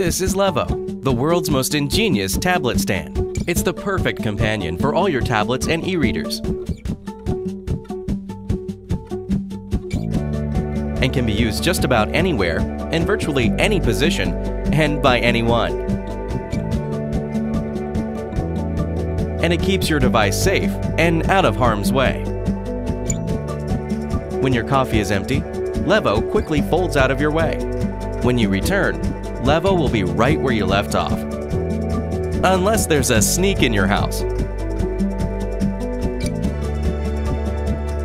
This is Levo, the world's most ingenious tablet stand. It's the perfect companion for all your tablets and e-readers. And can be used just about anywhere, in virtually any position, and by anyone. And it keeps your device safe and out of harm's way. When your coffee is empty, Levo quickly folds out of your way. When you return, Levo will be right where you left off. Unless there's a sneak in your house.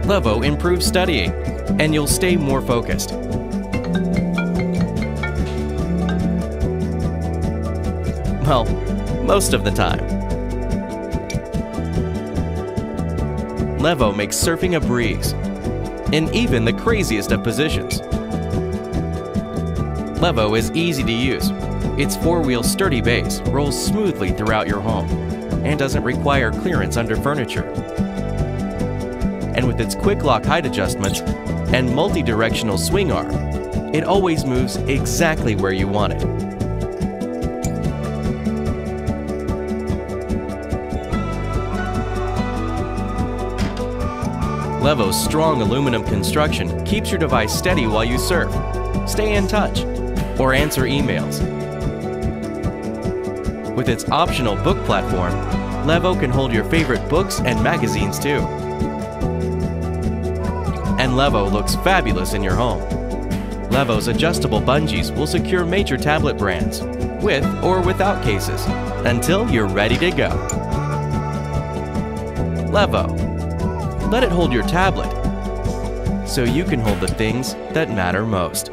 Levo improves studying, and you'll stay more focused. Well, most of the time. Levo makes surfing a breeze, in even the craziest of positions. Levo is easy to use. Its four-wheel sturdy base rolls smoothly throughout your home and doesn't require clearance under furniture. And with its quick lock height adjustments and multi-directional swing arm, it always moves exactly where you want it. Levo's strong aluminum construction keeps your device steady while you surf, stay in touch, or answer emails. With its optional book platform, Levo can hold your favorite books and magazines too. And Levo looks fabulous in your home. Levo's adjustable bungees will secure major tablet brands, with or without cases, until you're ready to go. Levo. Let it hold your tablet, so you can hold the things that matter most.